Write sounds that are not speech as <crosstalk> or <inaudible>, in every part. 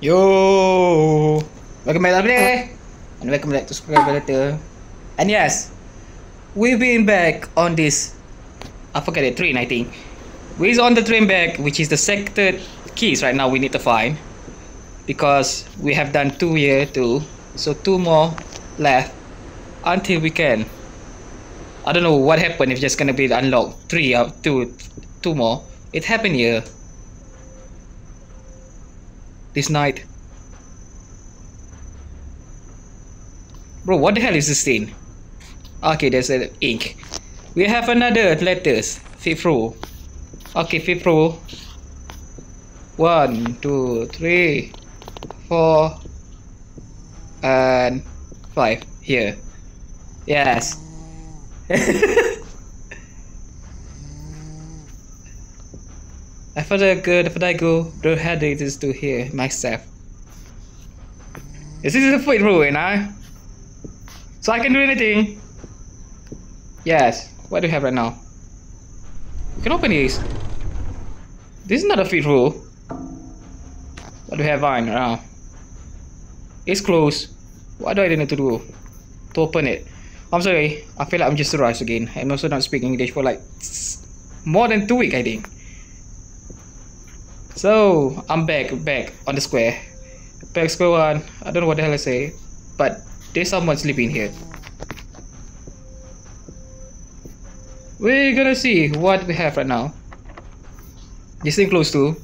Yo, welcome back everybody, and welcome back to Subscribe Letter. And yes, we've been back on this. I forget the train. I think we're on the train back, which is the sector keys right now. We need to find because we have done two here too, so two more left until we can. I don't know what happened if just gonna be unlocked three or two, two more. It happened here this night. Bro, what the hell is this thing? Okay, there's an ink. We have another letters. Fifth row. Okay, fifth row. One, two, three, four, and five. Here. Yes. <laughs> I go, after I go, the head is to here myself. This is a foot ruin, huh? So I can do anything? Yes. What do you have right now? You can open these. This is not a fit rule. What do you have on now? It's closed. What do I need to do to open it? I'm sorry. I feel like I'm just rushed again. I'm also not speaking English for like more than two weeks, I think. So I'm back, back on the square. Back square one. I don't know what the hell I say, but there's someone sleeping here. We're gonna see what we have right now. This thing close too.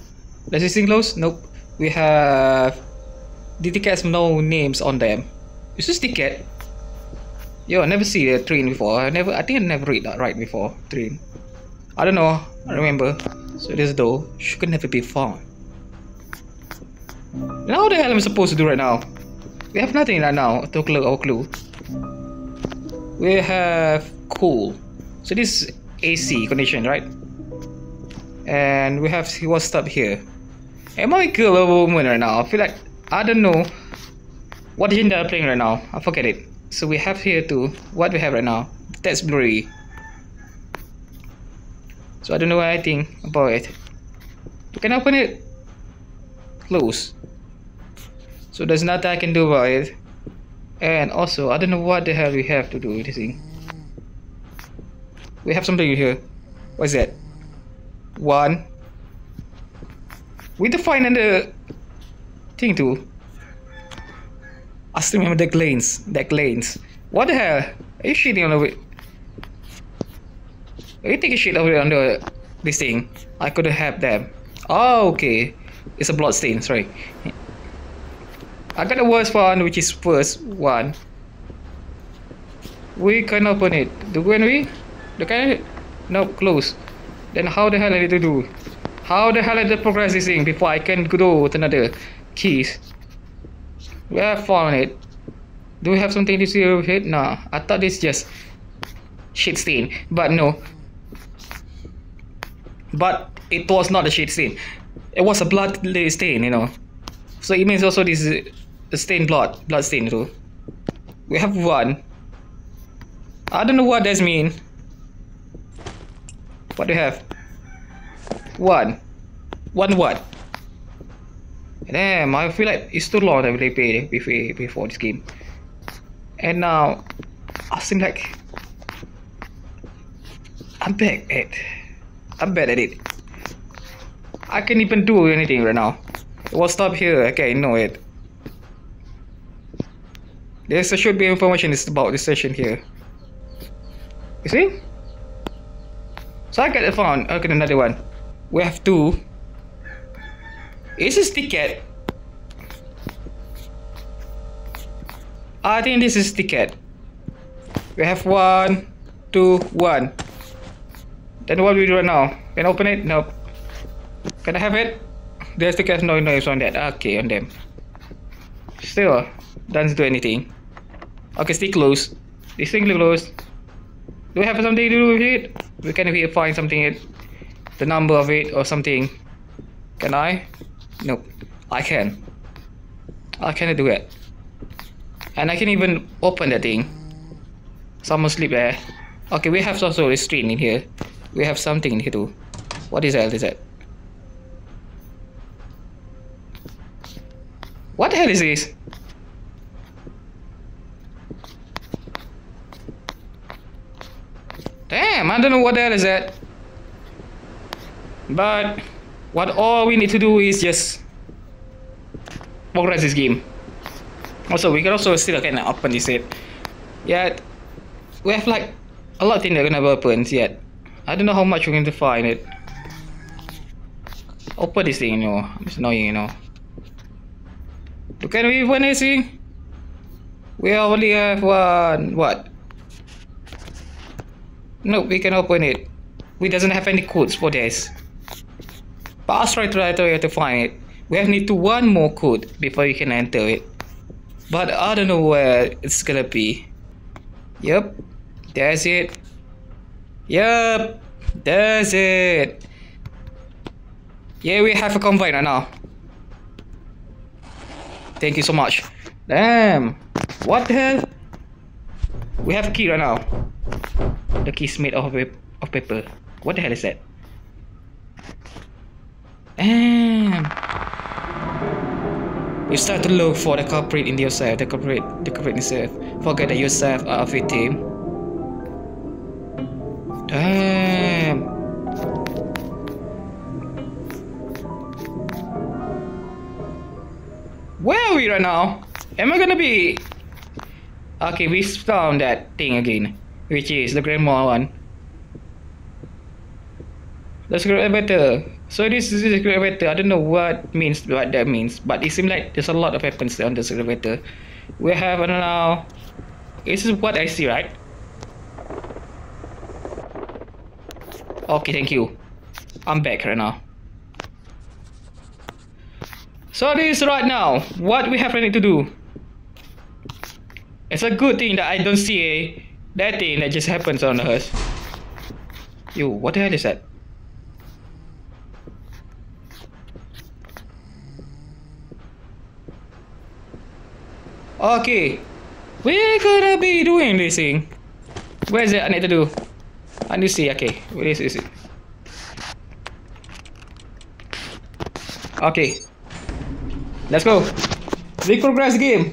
Does this thing close? Nope. We have the tickets no names on them. Is this ticket? Yo, I never see a train before. I never. I think I never read that right before train. I don't know. I remember. So this door should never be found. Now what the hell am I supposed to do right now? We have nothing right now to clue our clue. We have cool. So this AC condition, right? And we have he was here. Am I girl or woman right now? I feel like I don't know what gender I'm playing right now. I forget it. So we have here too. What we have right now? That's blurry. So I don't know anything about it. You can open it. Close. So there's nothing I can do about it. And also, I don't know what the hell we have to do with this thing. We have something here. What is that? One. We define the thing too. I still remember the lanes. Deck lanes. What the hell? Are you shitting on it? You take a shit over under this thing, I could have them. Oh, okay. It's a blood stain, sorry. I got the worst one, which is first one. We can open it. Do we? Do can No, close. Then how the hell I need to do? How the hell I need to progress this thing before I can go to another keys? We have found it. Do we have something to see over here? No, I thought this just shit stain. But no, but it was not a shit stain. It was a blood stain, you know. So it means also this is a stained blood, blood stain too. We have one. I don't know what that mean. What do you have? One. One what? Damn, I feel like it's too long that we played before, before this game. And now, I seem like I'm back at I'm bad at it. I can't even do anything right now. Will stop here. Okay, I know it. There should be information about this session here. You see? So I phone. I got another one. We have two. Is this ticket? I think this is ticket. We have one, two, one. Then what we do right now? Can I open it? Nope. Can I have it? There's the cast no noise on that. Okay, on them. Still, doesn't do anything. Okay, still close. Thing closed. Do we have something to do with it? We can we find something, it the number of it or something. Can I? Nope. I can. I cannot do it. And I can even open that thing. Someone sleep there. Okay, we have also a screen in here we have something in here too what is is that What the hell is this? Damn, I don't know what the hell is that. But what all we need to do is just progress this game. Also, we can also still kind of open this. Yet, we have like a lot of things that are gonna open yet. I don't know how much going to find it. Open this thing, you know. It's annoying, you know. Can we open this thing? We only have one. What? No, we can open it. We doesn't have any codes for this. But I'll try to, try to find it. We have need to one more code before we can enter it. But I don't know where it's gonna be. Yep, that's it. Yep, that's it. Yeah, we have a convoy right now. Thank you so much. Damn. What the hell? We have a key right now. The key is made of, of paper. What the hell is that? Damn. You start to look for the culprit in yourself, the culprit, the culprit yourself. Forget that yourself are a victim. Damn. Where are we right now? Am I gonna be... Okay, we found that thing again. Which is the grandma one. Secret elevator. So this is the elevator. I don't know what means what that means, but it seems like there's a lot of weapons on secret elevator. We have I don't know. This is what I see, right? Okay, thank you. I'm back right now. So this right now, what we have ready to do. It's a good thing that I don't see a that thing that just happens on us. Yo, what the hell is that? Okay, we're gonna be doing this thing. Where is it I need to do? Need to see, okay, where is it? Okay, let's go. We progress game.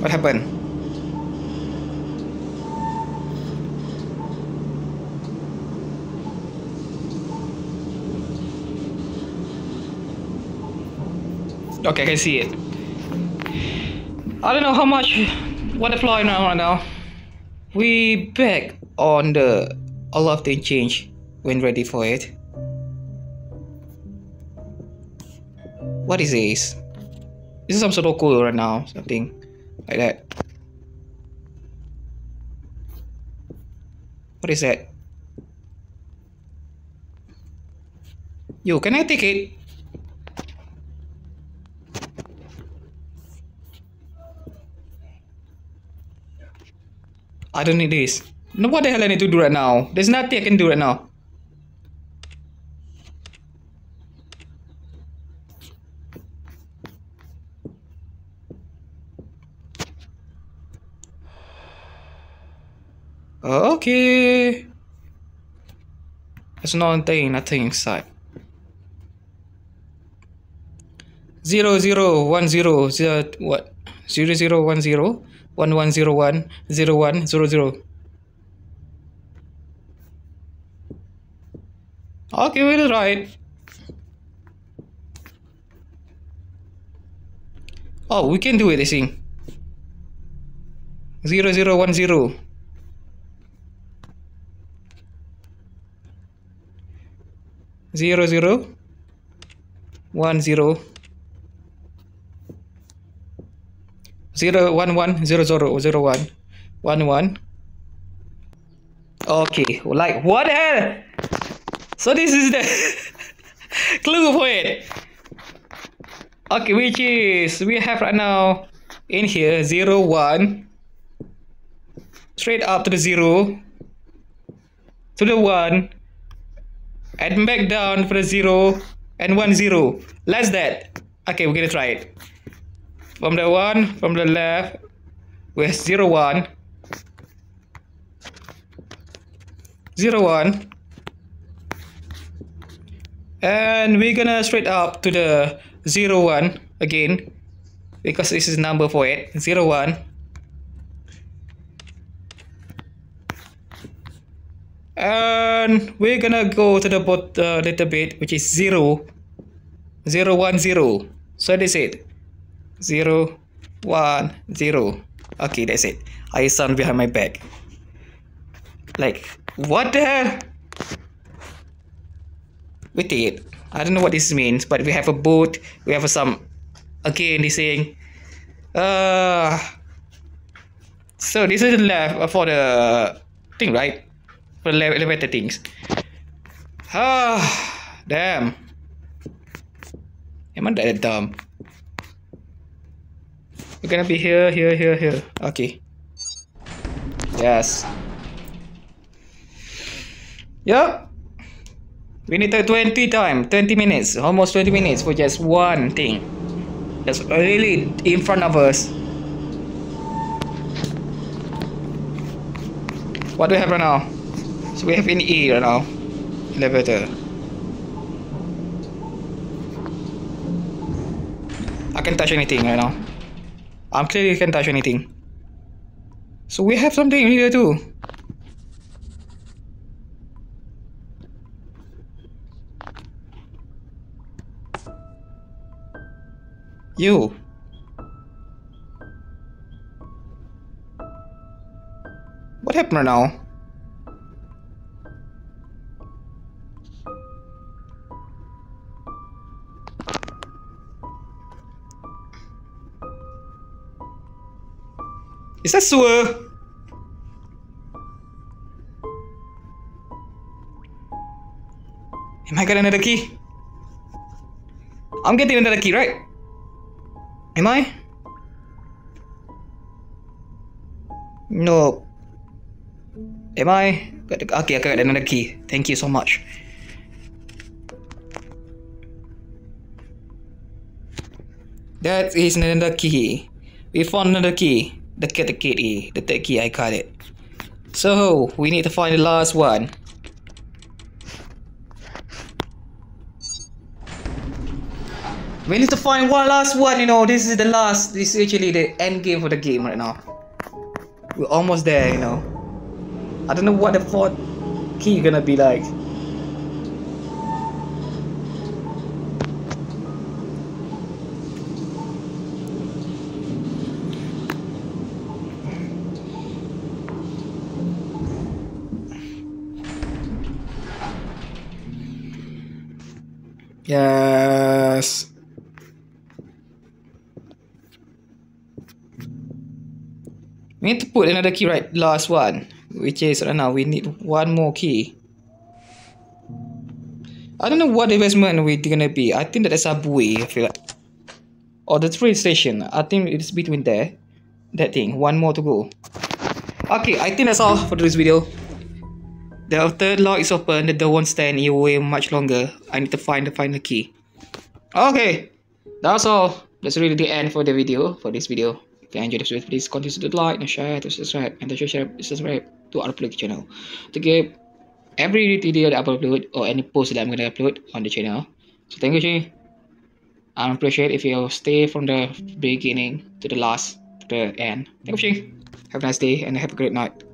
What happened? Okay, I can see it. I don't know how much what the fly now right now. We back on the a lot of things change when ready for it. What is this? This is some sort of cool right now, something like that. What is that? Yo, can I take it? I don't need this. No, what the hell I need to do right now? There's nothing I can do right now. Okay. There's nothing, nothing inside. Zero zero one zero zero what? Zero zero one zero. 1101 0100. Okay, we'll right. Oh, we can do it, I think. 0010. Zero zero one zero zero one one zero zero zero one one one. Okay, like what hell? So this is the <laughs> clue for it. Okay, which is we have right now in here zero one straight up to the zero to the one and back down for the zero and one zero. Let's that. Okay, we're gonna try it from the one from the left with zero one zero one And we're gonna straight up to the zero one again because this is number for it zero one. And we're gonna go to the bot uh, little bit which is zero zero one zero. So that's it. Zero one zero. Okay, that's it. I sound behind my back. Like what the hell? Wait it. I don't know what this means, but we have a boat. We have some. Again, they saying. Uh. So this is the left for the thing, right? For the elevator things. Ah, damn. Am I that dumb? We're gonna be here, here, here, here. Okay. Yes. Yep. We need a 20 time, 20 minutes, almost 20 minutes for just one thing. That's really in front of us. What do we have right now? So we have an E right now. Elevator. I can't touch anything right now. I'm clearly can't touch anything. So we have something here too. You. What happened now? Is that sewer? Am I getting another key? I'm getting another key, right? Am I? No. Am I? Okay, I got another key. Thank you so much. That is another key. We found another key. The key, the key. I got it. So we need to find the last one. We need to find one last one, you know, this is the last, this is actually the end game for the game right now. We're almost there, you know. I don't know what the fourth key gonna be like. Yes. We need to put another key right last one. Which is right now we need one more key. I don't know what investment we're gonna be. I think that a subway, I feel like. Or the train station. I think it's between there. That thing. One more to go. Okay, I think that's all for this video. The third lock is open, the door won't stay any way much longer. I need to find the final key. Okay, that's all. That's really the end for the video, for this video. If you enjoyed this video, please continue to like and share, to subscribe, and to share, subscribe to our public channel. To get every video that I upload or any post that I'm gonna upload on the channel. So thank you, Chi. I appreciate if you stay from the beginning to the last, to the end. Thank you. Have a nice day and have a great night.